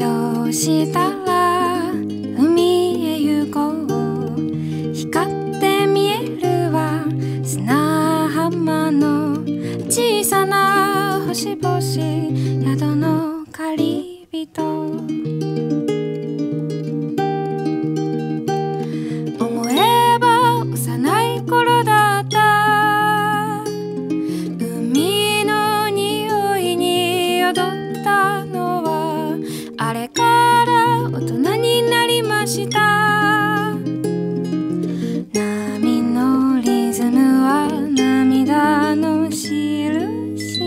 勝したら海へ行こう。光って見えるは砂浜の小さな星々宿の狩り人。れから大人になりました。波のリズムは涙の印。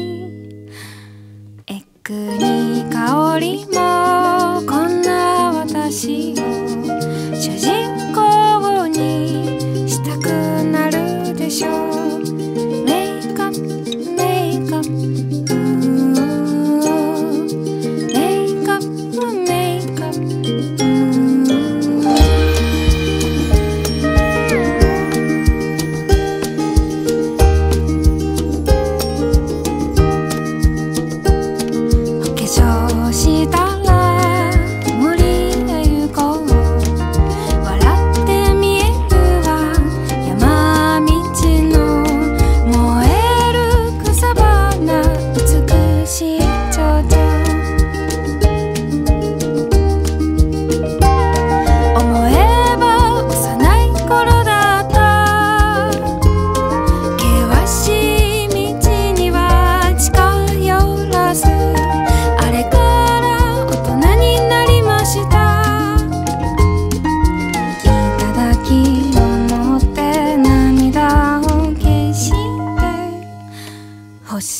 エッグに香りま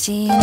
し